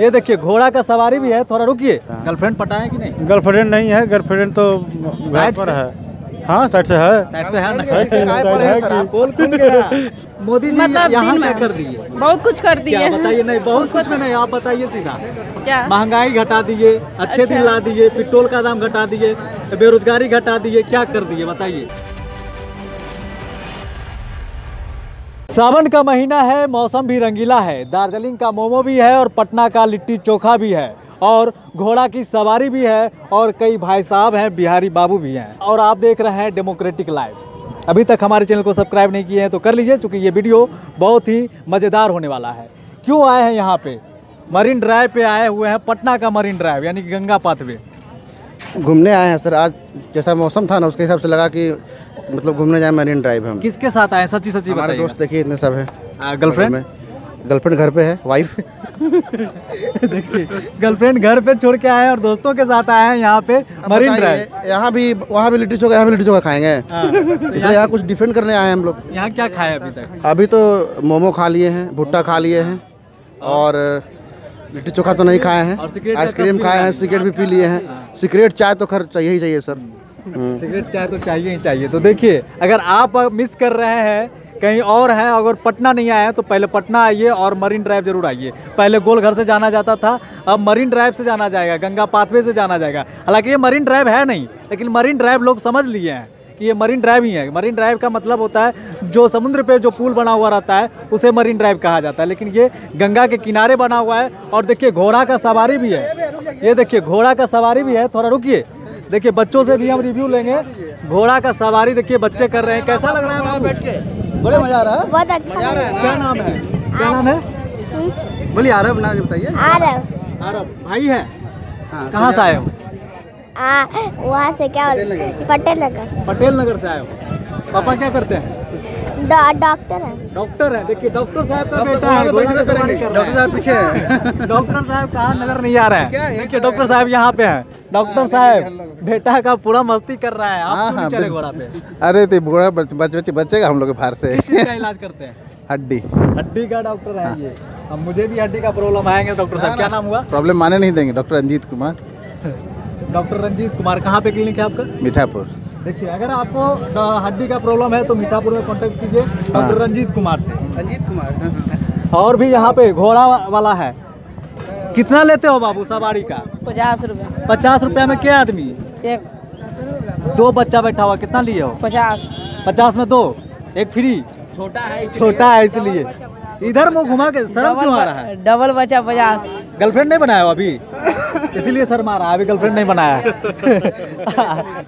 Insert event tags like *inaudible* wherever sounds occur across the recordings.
ये देखिए घोड़ा का सवारी भी है थोड़ा रुकिए। गर्लफ्रेंड पटा है कि नहीं? गर्लफ्रेंड नहीं है गर्लफ्रेंड तो घर साइड पर है। हाँ साइड से है। साइड से मोदी जी मतलब यहाँ क्या में। कर दिए? बहुत कुछ कर क्या दिए। बताइए? नहीं *laughs* बहुत कुछ में नहीं आप बताइए सीधा। क्या? महँगाई घटा दिए अच्छे दिन अच्छा। ला दिए पेट्रोल का दाम घटा दिए बेरोजगारी घटा दिए क्या कर दिए बताइए। सावन का महीना है, मौसम भी रंगीला है। दार्जिलिंग का मोमो भी है और पटना का लिट्टी चोखा भी है। और घोड़ा की सवारी भी है और कई भाई साहब हैं, बिहारी बाबू भी हैं। और आप देख रहे हैं डेमोक्रेटिक लाइव अभी तक हमारे चैनल को सब्सक्राइब नहीं किए हैं तो कर लीजिए क्योंकि ये वीडियो बहुत ही मज़ेदार होने वाला है। क्यों आए हैं यहाँ पे? मरीन ड्राइव पे आए हुए हैं, पटना का मरीन ड्राइव यानी कि गंगा पाथवे। घूमने आए हैं, सर। आज जैसा मौसम था ना, उसके हिसाब से लगा कि मतलब घूमने जाए मरीन ड्राइव हम। किसके साथ आए हैं? सच्ची सच्ची हमारे दोस्त देखिए इतने सब है। गर्लफ्रेंड गर्लफ्रेंड घर पे है वाइफ *laughs* देखिए गर्लफ्रेंड घर पे छोड़ के आए और दोस्तों के साथ आए हैं यहाँ पे मरीन ड्राइव यहाँ भी वहाँ भी लिट्टी चोखा यहाँ भी लिट्टी चोखा खाएँगे। हाँ, तो इसलिए यहाँ कुछ डिफेंड करने आए हैं हम लोग। यहाँ क्या खाए अभी तक? अभी तो मोमो खा लिए हैं भुट्टा खा लिए हैं और लिट्टी चोखा तो नहीं खाए हैं। आइसक्रीम खाए हैं। सिगरेट भी पी लिए हैं। सिगरेट चाय तो खैर चाहिए ही चाहिए सर। सिगरेट चाय तो चाहिए ही चाहिए। तो देखिए, अगर आप मिस कर रहे हैं, कहीं और हैं, अगर पटना नहीं आए तो पहले पटना आइए और मरीन ड्राइव ज़रूर आइए। पहले गोलघर से जाना जाता था, अब मरीन ड्राइव से जाना जाएगा, गंगा पाथवे से जाना जाएगा। हालाँकि ये मरीन ड्राइव है नहीं, लेकिन मरीन ड्राइव लोग समझ लिए हैं कि ये मरीन ड्राइव ही है। मरीन ड्राइव का मतलब होता है, जो समुद्र पे जो पुल बना हुआ रहता है, उसे मरीन ड्राइव कहा जाता है। लेकिन ये गंगा के किनारे बना हुआ है, और देखिए घोड़ा का सवारी भी है। ये देखिए, घोड़ा का सवारी भी है। थोड़ा रुकिए। देखिए बच्चों से भी हम रिव्यू लेंगे। घोड़ा का सवारी देखिए बच्चे कर रहे हैं। कैसा लग रहा है बैठ के। बड़े मज़ा आ रहा है। बहुत अच्छा क्या नाम है? क्या नाम है? बोलिए आरब नाम बताइए। अरब अरब आरब भाई है? हाँ, कहाँ से आए हो? वहाँ से क्या पटेल नगर। पटेल नगर से आए हो। पापा क्या करते हैं? डॉक्टर है। डॉक्टर है। देखिए डॉक्टर साहब का बेटा है घोड़ा डॉक्टर साहब पीछे हैं। डॉक्टर साहब *laughs* कहा नज़र नहीं आ रहा है? देखिए डॉक्टर साहब यहाँ पे है। डॉक्टर साहब बेटा का पूरा मस्ती कर रहा है। हाँ, आप क्यों हाँ, चले घोड़ा पे? अरे तो बूढ़ा बच बच बचेगा हम लोग फार से। किस चीज़ का इलाज करते हैं? *laughs* हड्डी। हड्डी का डॉक्टर है ये। अब मुझे भी हड्डी का प्रॉब्लम आएँगे डॉक्टर साहब। क्या नाम हुआ? प्रॉब्लम माने नहीं देंगे डॉक्टर रंजीत कुमार। *laughs* डॉक्टर रंजीत कुमार कहाँ पे क्लिनिक है आपका? मीठापुर। देखिए अगर आपको हड्डी का प्रॉब्लम है तो मीठापुर में कांटेक्ट कीजिए डॉक्टर रंजीत कुमार से। रंजीत कुमार और भी यहाँ पे घोड़ा वाला है। कितना लेते हो बाबू सवारी का? पचास रुपये पचास रुपया में क्या आदमी? एक। दो बच्चा बैठा हुआ कितना लिए हो? पचास। पचास में दो? एक फ्री? छोटा है छोटा है इसलिए। इधर मुँह घुमा के शर्म क्यों आ रहा है? डबल बच्चा पचास। गर्लफ्रेंड नहीं बनाया हो अभी? इसीलिए सर मारा अभी गर्लफ्रेंड नहीं बनाया। है।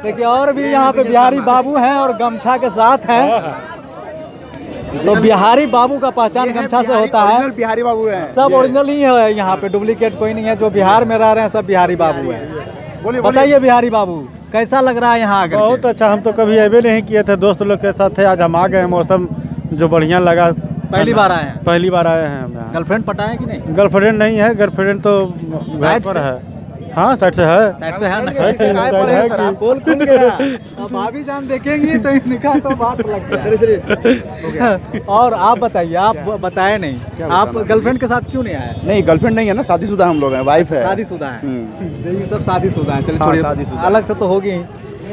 देखिए और भी यहाँ पे बिहारी बाबू हैं और गमछा के साथ हैं। तो बिहारी बाबू का पहचान गमछा से होता है। बिहारी बाबू हैं। सब ओरिजिनल ही है यहाँ पे डुप्लीकेट कोई नहीं है जो बिहार में रह रहे हैं सब बिहारी बाबू हैं। बोलिए बताइए बिहारी बाबू कैसा लग रहा है यहाँ आकर बहुत अच्छा हम तो कभी अबे नहीं किए थे दोस्त लोग के साथ थे आज हम आ गए मौसम जो बढ़िया लगा। पहली बार आए हैं? पहली बार आए हैं। गर्लफ्रेंड पटा है कि नहीं? गर्लफ्रेंड नहीं है गर्लफ्रेंड तो घर पर है। हाँ साइड से है। साइड से है हैं है भाभी जान देखेंगी तो इनका तो बात लग गया। *laughs* और आप बताइए आप बताए नहीं। आप गर्लफ्रेंड के साथ क्यों नहीं आए? नहीं गर्लफ्रेंड नहीं है ना शादीशुदा हम लोग हैं वाइफ है। शादीशुदा है। हम्म। ये सब शादीशुदा है। चलिए हाँ, अलग से तो होगी।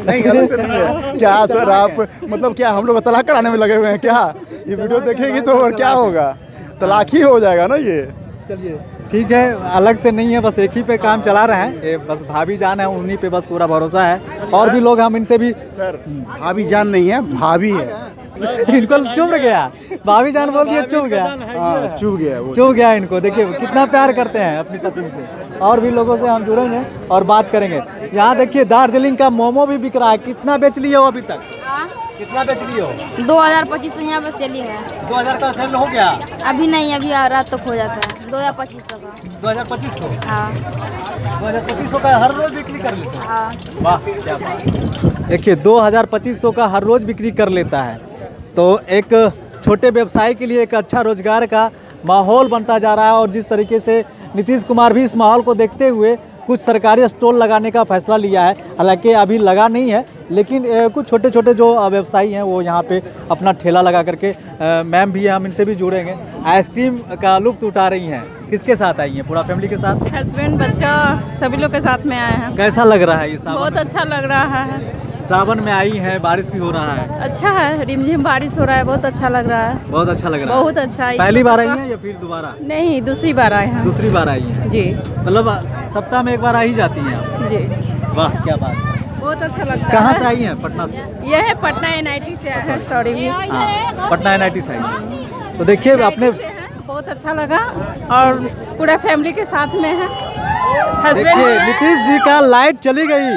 नहीं अलग से नहीं है। *laughs* क्या सर आप मतलब क्या हम लोग तलाक कराने में लगे हुए हैं क्या? ये वीडियो देखेगी तो और क्या होगा? तलाक ही हो जाएगा ना ये? चलिए ठीक है अलग से नहीं है बस एक ही पे काम चला रहे हैं। ये बस भाभी जान है उन्हीं पे बस पूरा भरोसा है। और भी लोग हम इनसे भी सर भाभी जान नहीं है भाभी है। *laughs* इनको चुभ गया। भाभी जान बोल दिया चुभ गया। हाँ चुभ गया वो। चुभ गया इनको। देखिए कितना प्यार करते हैं अपनी पत्नी से। और भी लोगों से हम जुड़ेंगे और बात करेंगे। यहाँ देखिए दार्जिलिंग का मोमो भी बिक रहा है। कितना बेच लिया हो अभी तक? कितना बेच लिए हो? दो हज़ार पच्चीस सौ यहाँ पे सेलिंग है। दो हज़ार का सेल हो गया? अभी नहीं अभी रात तक हो जाता है। दो हज़ार पच्चीस सौ का। दो हज़ार पच्चीस सौ? हाँ। दो हज़ार पच्चीस सौ का हर रोज बिक्री कर लेते हैं? हाँ। वाह क्या बात। देखिए दो हज़ार पच्चीस सौ का हर रोज बिक्री कर लेता है। तो एक छोटे व्यवसाय के लिए एक अच्छा रोज़गार का माहौल बनता जा रहा है और जिस तरीके से नीतीश कुमार भी इस माहौल को देखते हुए कुछ सरकारी स्टॉल लगाने का फैसला लिया है। हालाँकि अभी लगा नहीं है लेकिन कुछ छोटे छोटे जो व्यवसायी हैं वो यहाँ पे अपना ठेला लगा करके मैम भी हैं हम इनसे भी जुड़ेंगे। आइसक्रीम का लुफ्त उठा रही हैं। किसके साथ आई हैं? पूरा फैमिली के साथ? हस्बैंड बच्चा सभी लोग के साथ में आए हैं। कैसा लग रहा है ये बहुत अच्छा लग रहा है। सावन में आई है बारिश भी हो रहा है। अच्छा है रिमझिम बारिश हो रहा है बहुत अच्छा लग रहा है। बहुत अच्छा लग रहा है। बहुत अच्छा है। पहली बार आई है या फिर दोबारा? नहीं दूसरी बार आए हैं। दूसरी बार आई है। जी। मतलब सप्ताह में एक बार आ ही जाती हैं आप? जी। वाह क्या बात। है बहुत अच्छा लगता कहाँ है से आई हैं? पटना से? यह है पटना एन से आया है सॉरी। हाँ पटना एन से आई तो देखिए अपने बहुत अच्छा लगा। और पूरा फैमिली के साथ में है। नीतीश जी का लाइट चली गई?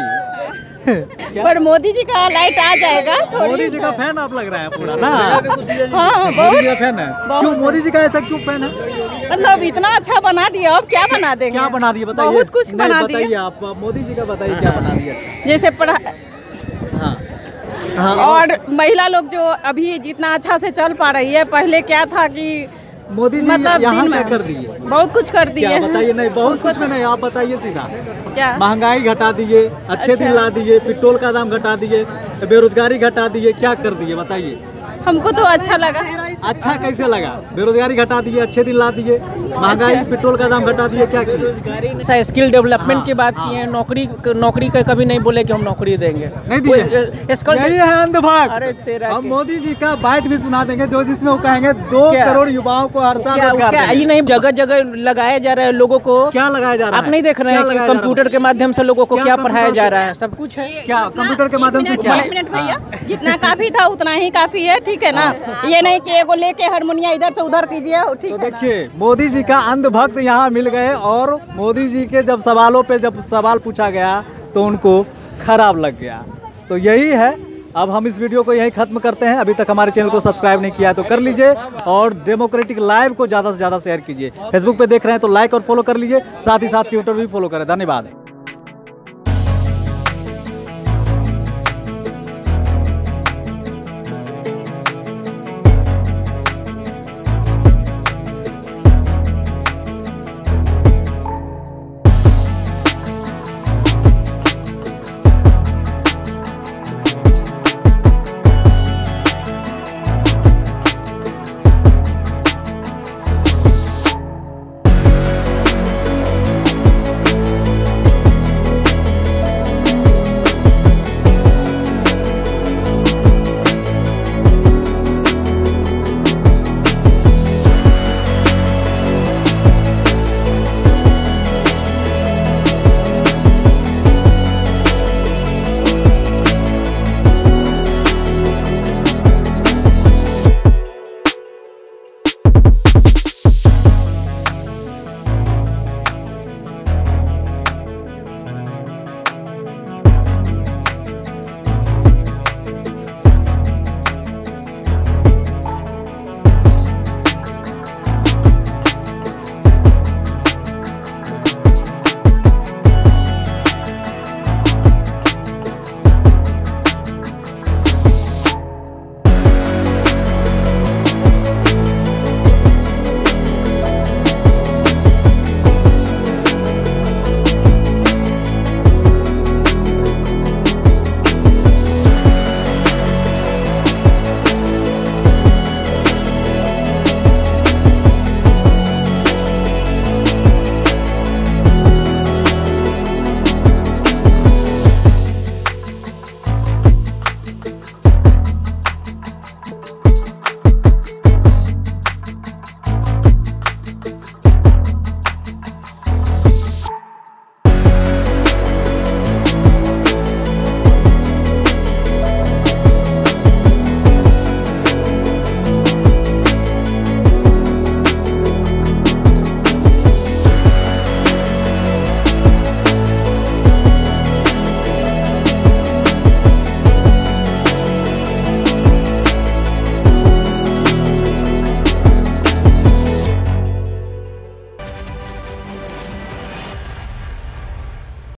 *laughs* पर मोदी जी का लाइट आ जाएगा मोदी जी का फ़ैन आप लग रहे हैं पूरा ना? *laughs* हाँ बहुत। फ़ैन है। क्यों मोदी जी का ऐसा क्यों फ़ैन है? मतलब इतना अच्छा बना दिया अब क्या बना देंगे? क्या बना दिए बताइए। बहुत कुछ बना बताइए दिया। आप मोदी जी का बताइए क्या बना दिया। जैसे पढ़ा हाँ। हाँ और महिला लोग जो अभी जितना अच्छा से चल पा रही है पहले क्या था कि मोदी जी मतलब यहाँ क्या कर दिए? बहुत कुछ कर दिए। बताइए? नहीं बहुत कुछ में नहीं आप बताइए सीधा। क्या? महँगाई घटा दिए अच्छे अच्छा। दिन ला दिए पेट्रोल का दाम घटा दिए बेरोजगारी घटा दिए क्या कर दिए बताइए। हमको तो अच्छा लगा। अच्छा कैसे लगा? बेरोजगारी घटा दिए अच्छे दिन ला दिए महँगाई अच्छा। पेट्रोल का दाम घटा दिए क्या किए? ऐसा स्किल डेवलपमेंट हाँ, की बात हाँ। की है। नौकरी नौकरी का कभी नहीं बोले कि हम नौकरी देंगे। नहीं कोई, दिए स्किल यही है अंधभाग। अरे तेरा हम मोदी जी का बाइट भी सुना देंगे जो जिसमें वो कहेंगे दो करोड़ युवाओं को हर साल क्या रोज़गार क्या देंगे। ये नहीं जगह जगह लगाया जा रहा है लोगों को। क्या लगाया जा रहा है? आप नहीं देख रहे हैं कि है? कंप्यूटर के माध्यम से लोगों को क्या पढ़ाया जा रहा है? सब कुछ है। क्या कंप्यूटर के माध्यम से क्या? जितना काफ़ी था उतना ही काफ़ी है ठीक है ना? ये नहीं की एगो लेके हारमोनिया इधर से उधर कीजिए वो तो है देखिए मोदी जी का अंधभक्त यहाँ मिल गए और मोदी जी के जब सवालों पे जब सवाल पूछा गया तो उनको खराब लग गया। तो यही है। अब हम इस वीडियो को यहीं खत्म करते हैं। अभी तक हमारे चैनल को सब्सक्राइब नहीं किया तो कर लीजिए और डेमोक्रेटिक लाइव को ज़्यादा से ज़्यादा शेयर कीजिए। फेसबुक पे देख रहे हैं तो लाइक और फॉलो कर लीजिए। साथ ही साथ ट्विटर भी फॉलो करें। धन्यवाद।